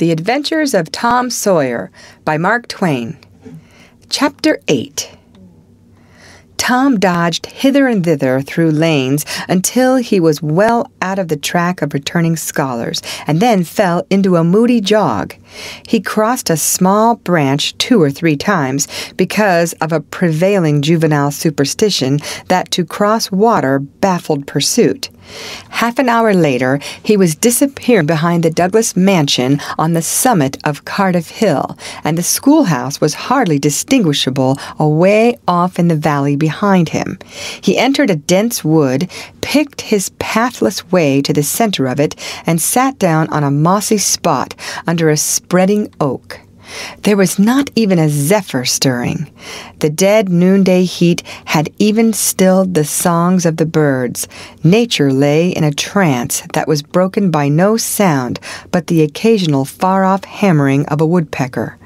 The Adventures of Tom Sawyer by Mark Twain. Chapter 8 Tom dodged hither and thither through lanes until he was well out of the track of returning scholars, and then fell into a moody jog. He crossed a small branch two or three times because of a prevailing juvenile superstition that to cross water baffled pursuit. Half an hour later, he was disappearing behind the Douglas mansion on the summit of Cardiff Hill, and the schoolhouse was hardly distinguishable away off in the valley behind him. He entered a dense wood, picked his pathless way to the center of it, and sat down on a mossy spot under a spreading oak. There was not even a zephyr stirring. The dead noonday heat had even stilled the songs of the birds. Nature lay in a trance that was broken by no sound but the occasional far off hammering of a woodpecker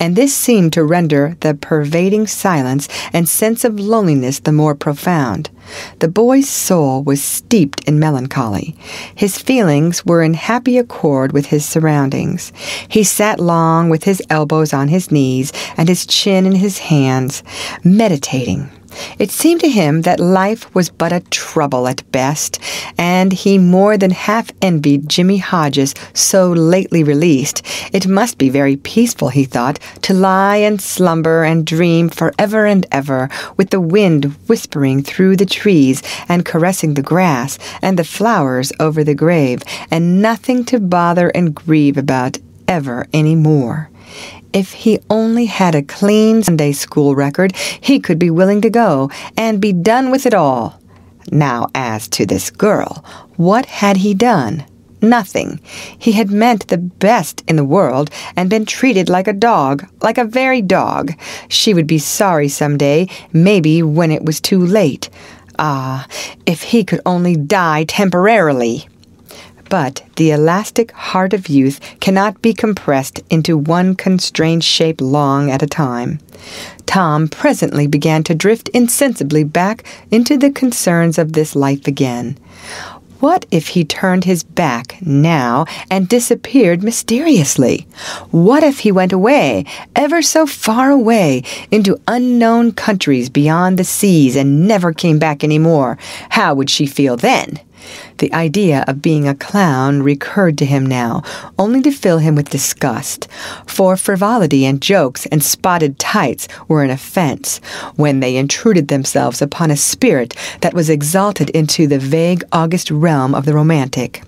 and this seemed to render the pervading silence and sense of loneliness the more profound. The boy's soul was steeped in melancholy. His feelings were in happy accord with his surroundings. He sat long with his elbows on his knees and his chin in his hands, meditating it seemed to him that life was but a trouble at best, and he more than half envied Jimmy Hodges, so lately released. It must be very peaceful, he thought, to lie and slumber and dream for ever and ever, with the wind whispering through the trees and caressing the grass and the flowers over the grave, and nothing to bother and grieve about ever any more. If he only had a clean Sunday school record, he could be willing to go and be done with it all. Now, as to this girl, what had he done? Nothing. He had meant the best in the world and been treated like a dog, like a very dog. She would be sorry some day, maybe when it was too late. Ah, if he could only die temporarily. But the elastic heart of youth cannot be compressed into one constrained shape long at a time. Tom presently began to drift insensibly back into the concerns of this life again. What if he turned his back now and disappeared mysteriously? What if he went away, ever so far away, into unknown countries beyond the seas and never came back any more? How would she feel then? The idea of being a clown recurred to him now, only to fill him with disgust, for frivolity and jokes and spotted tights were an offense when they intruded themselves upon a spirit that was exalted into the vague august realm of the romantic.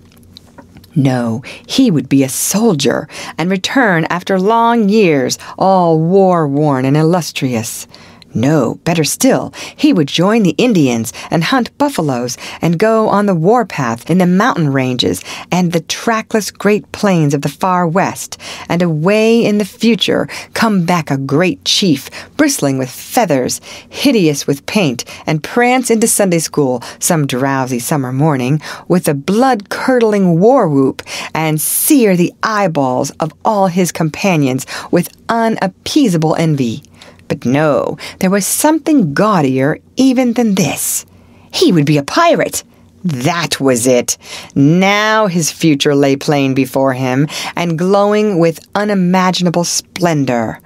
No, he would be a soldier and return after long years, all war worn and illustrious. No, better still, he would join the Indians and hunt buffaloes and go on the warpath in the mountain ranges and the trackless great plains of the far west, and away in the future come back a great chief, bristling with feathers, hideous with paint, and prance into Sunday school some drowsy summer morning with a blood curdling war whoop and sear the eyeballs of all his companions with unappeasable envy. But no, there was something gaudier even than this. He would be a pirate. That was it. Now his future lay plain before him and glowing with unimaginable splendor.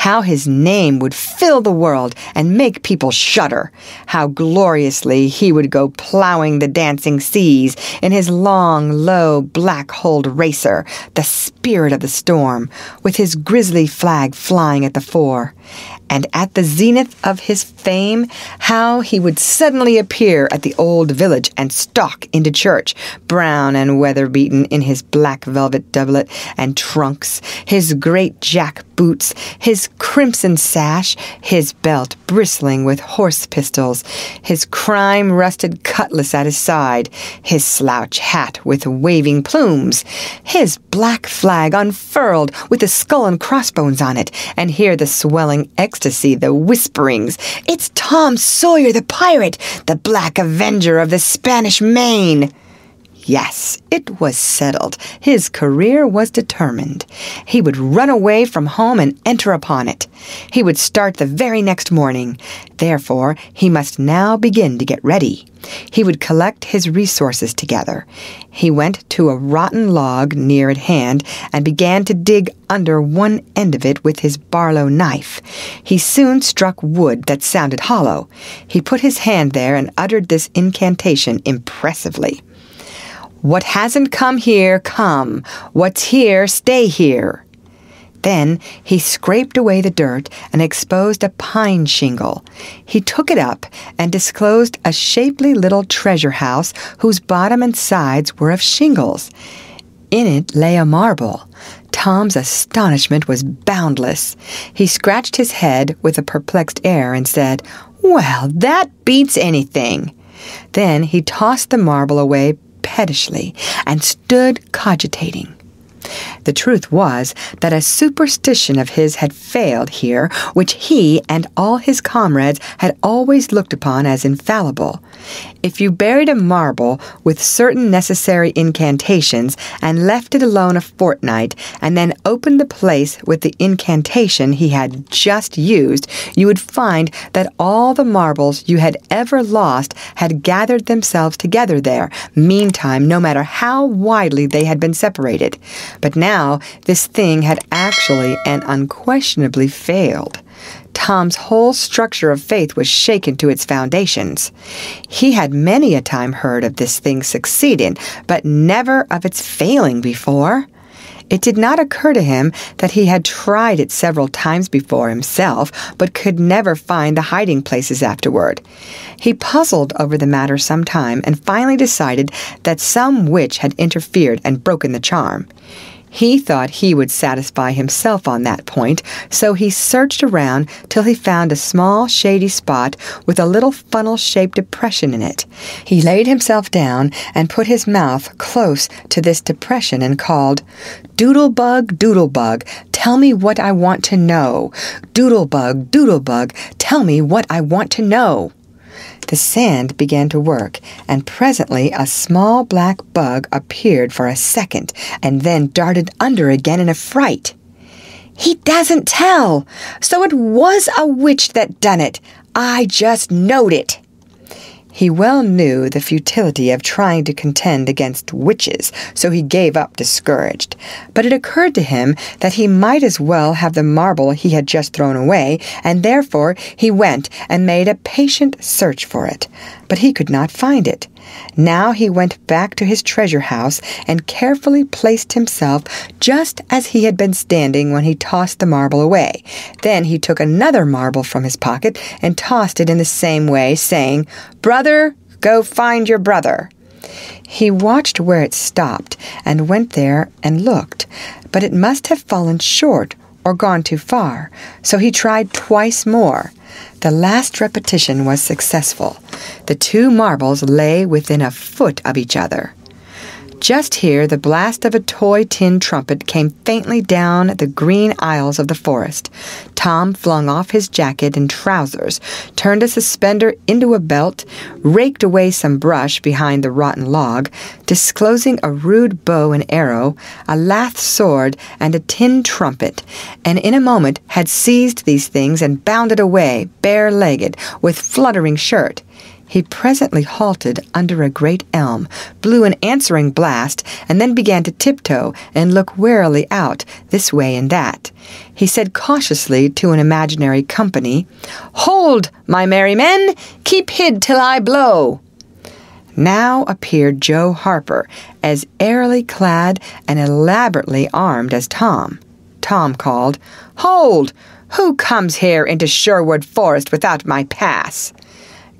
How his name would fill the world and make people shudder. How gloriously he would go plowing the dancing seas in his long, low, black-hulled racer, the spirit of the storm, with his grisly flag flying at the fore and at the zenith of his fame, how he would suddenly appear at the old village and stalk into church, brown and weather beaten in his black velvet doublet and trunks, his great jack boots, his crimson sash, his belt bristling with horse pistols, his crime rusted cutlass at his side, his slouch hat with waving plumes, his black flag unfurled with the skull and crossbones on it, and hear the swelling ecstasy, the whisperings. It's Tom Sawyer the pirate, the black avenger of the Spanish Main. Yes, it was settled. His career was determined. He would run away from home and enter upon it. He would start the very next morning. Therefore, he must now begin to get ready. He would collect his resources together. He went to a rotten log near at hand and began to dig under one end of it with his Barlow knife. He soon struck wood that sounded hollow. He put his hand there and uttered this incantation impressively. What hasn't come here, come. What's here, stay here. Then he scraped away the dirt and exposed a pine shingle. He took it up and disclosed a shapely little treasure house whose bottom and sides were of shingles. In it lay a marble. Tom's astonishment was boundless. He scratched his head with a perplexed air and said, Well, that beats anything. Then he tossed the marble away pettishly and stood cogitating. The truth was that a superstition of his had failed here, which he and all his comrades had always looked upon as infallible. If you buried a marble with certain necessary incantations and left it alone a fortnight, and then opened the place with the incantation he had just used, you would find that all the marbles you had ever lost had gathered themselves together there, meantime, no matter how widely they had been separated. But now this thing had actually and unquestionably failed. Tom's whole structure of faith was shaken to its foundations. He had many a time heard of this thing succeeding, but never of its failing before. It did not occur to him that he had tried it several times before himself, but could never find the hiding places afterward. He puzzled over the matter some time and finally decided that some witch had interfered and broken the charm. He thought he would satisfy himself on that point, so he searched around till he found a small shady spot with a little funnel shaped depression in it. He laid himself down and put his mouth close to this depression and called, Doodlebug, Doodlebug, tell me what I want to know. Doodlebug, Doodlebug, tell me what I want to know. The sand began to work, and presently a small black bug appeared for a second and then darted under again in a fright. He doesn't tell! So it was a witch that done it! I just knowed it! He well knew the futility of trying to contend against witches, so he gave up discouraged. But it occurred to him that he might as well have the marble he had just thrown away, and therefore he went and made a patient search for it. But he could not find it. Now he went back to his treasure house and carefully placed himself just as he had been standing when he tossed the marble away. Then he took another marble from his pocket and tossed it in the same way, saying, Brother, go find your brother. He watched where it stopped and went there and looked, but it must have fallen short or gone too far, so he tried twice more. The last repetition was successful. The two marbles lay within a foot of each other. Just here, the blast of a toy tin trumpet came faintly down the green aisles of the forest. Tom flung off his jacket and trousers, turned a suspender into a belt, raked away some brush behind the rotten log, disclosing a rude bow and arrow, a lath sword, and a tin trumpet, and in a moment had seized these things and bounded away, bare-legged, with fluttering shirt. He presently halted under a great elm, blew an answering blast, and then began to tiptoe and look warily out, this way and that. He said cautiously to an imaginary company, Hold, my merry men! Keep hid till I blow! Now appeared Joe Harper, as airily clad and elaborately armed as Tom. Tom called, Hold! Who comes here into Sherwood Forest without my pass?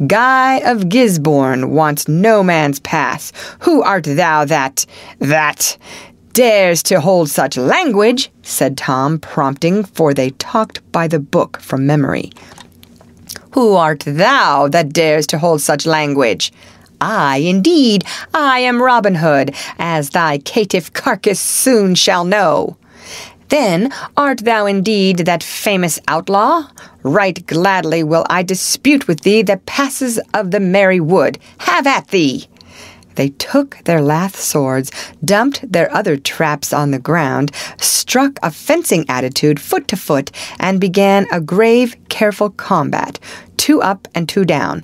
Guy of Gisborne wants no man's pass. Who art thou that, that, dares to hold such language? said Tom, prompting, for they talked by the book from memory. Who art thou that dares to hold such language? I, indeed, I am Robin Hood, as thy caitiff carcass soon shall know. Then art thou indeed that famous outlaw? Right gladly will I dispute with thee the passes of the merry wood. Have at thee! they took their lath swords, dumped their other traps on the ground, struck a fencing attitude foot to foot, and began a grave, careful combat, two up and two down.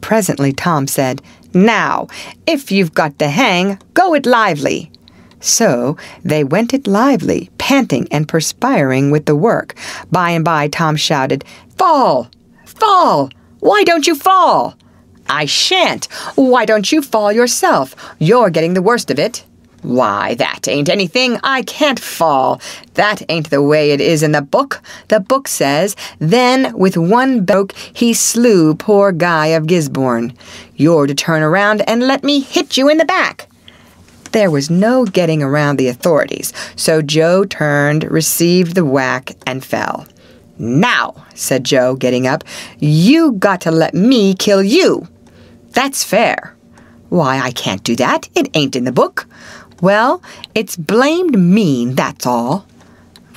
Presently Tom said, Now, if you've got the hang, go it lively. So they went it lively, panting and perspiring with the work. By and by Tom shouted, Fall! Fall! Why don't you fall? I shan't. Why don't you fall yourself? You're getting the worst of it. Why, that ain't anything. I can't fall. That ain't the way it is in the book. The book says, Then with one boke he slew poor Guy of Gisborne. You're to turn around and let me hit you in the back. There was no getting around the authorities, so Joe turned, received the whack, and fell. Now, said Joe, getting up, you got to let me kill you. That's fair. Why, I can't do that. It ain't in the book. Well, it's blamed mean, that's all.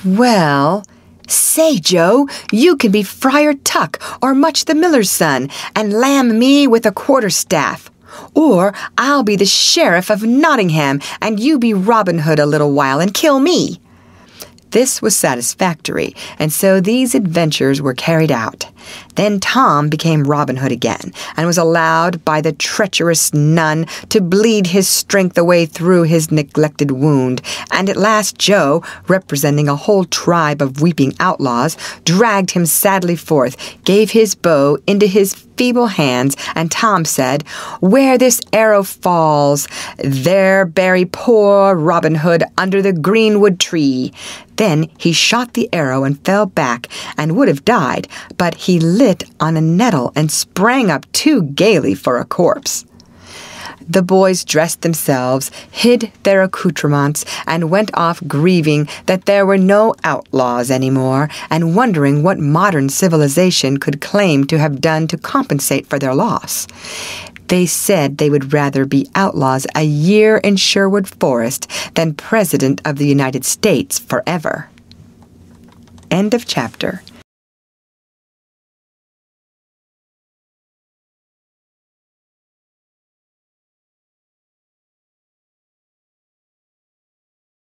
Well, say, Joe, you can be Friar Tuck or Much the Miller's son and lamb me with a quarterstaff. Or I'll be the sheriff of Nottingham, and you be Robin Hood a little while and kill me. This was satisfactory, and so these adventures were carried out. Then Tom became Robin Hood again, and was allowed by the treacherous nun to bleed his strength away through his neglected wound, and at last Joe, representing a whole tribe of weeping outlaws, dragged him sadly forth, gave his bow into his feeble hands, and Tom said, Where this arrow falls, there bury poor Robin Hood under the greenwood tree. Then he shot the arrow and fell back, and would have died, but lit on a nettle and sprang up too gaily for a corpse. The boys dressed themselves, hid their accoutrements, and went off grieving that there were no outlaws any more, and wondering what modern civilization could claim to have done to compensate for their loss. They said they would rather be outlaws a year in Sherwood Forest than President of the United States forever. End of chapter.